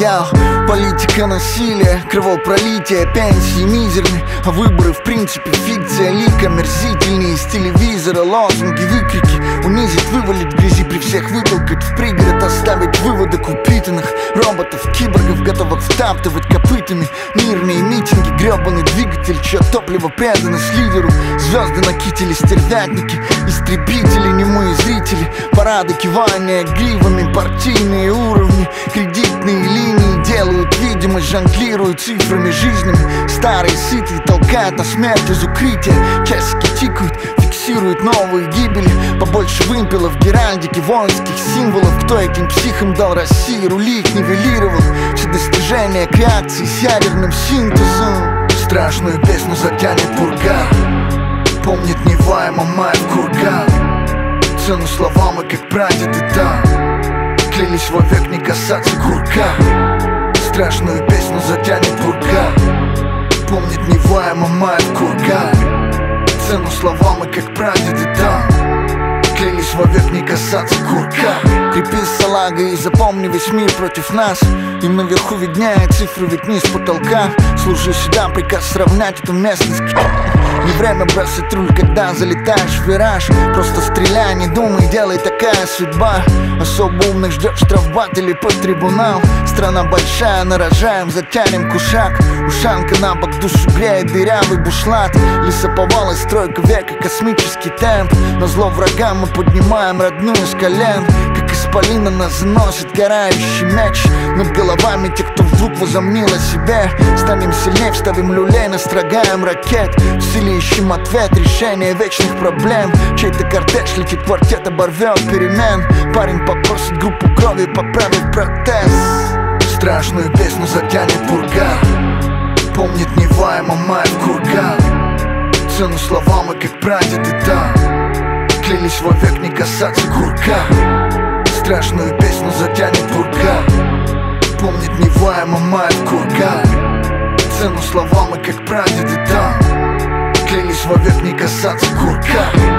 я Политика насилия, кровопролития, пенсии мизерны А выборы в принципе фикция, лик омерзительный Из телевизора лозунги, выкрики. Унизить, вывалить грязи при всех вытолкать В пригород оставить выводок упитанных Роботов, киборгов, готовых втаптывать копытами. Мирные митинги, гребаный двигатель Чье топливо преданность лидеру. Звезды на кителе, стервятники Истребители, немые зрители. Парады, кивания гривами Партийные уровни, жонглируют цифрами жизнями Старые сытые толкают на смерть из укрытия. Часики тикают, фиксируют новые гибели. Побольше вымпелов, геральдики, воинских символов. Кто этим психам дал России, рули их нивелировал. Все достижения к реакции с ядерным синтезом. Страшную песню затянет пурга Помнит Нева и Мамаев курган. Цену словам и как прадеды там Клялись вовек не касаться курка Страшную песню затянет пурга Помнит Нева и Мамаев курган. Цену словам и как прадеды там Вовек не касаться курка. Крепись салага и запомни весь мир против нас. Им наверху виднее цифры ведь низ потолка. Служи сюда, приказ сравнять эту местность. Не время бросить руль, когда залетаешь в вираж. Просто стреляй, не думай, делай такая судьба. Особо умных ждет штрафбат или под трибунал. Страна большая, нарожаем, затянем кушак. Ушанка на бок душу греет дырявый бушлат. Лесоповал и стройка века, космический темп. На зло врагам мы поднимаем родную с колен Как исполина нас заносит карающий меч. Над головами тех, кто вдруг возомнил о себе. Станем сильнее, вставим люлей, настрогаем ракет. В силе ищем ответ, решение вечных проблем. Чей-то кортеж летит, квартет оборвет перемен. Парень попросит группу крови поправить протез. Страшную песню затянет пурга. Помнит Нева и Мамаев курган Цену словам и как прадеды там Клялись вовек не касаться курка. Страшную песню затянет пурга Помнит Нева и Мамаев курган Цену словам и как прадеды там. Клялись вовек не касаться курка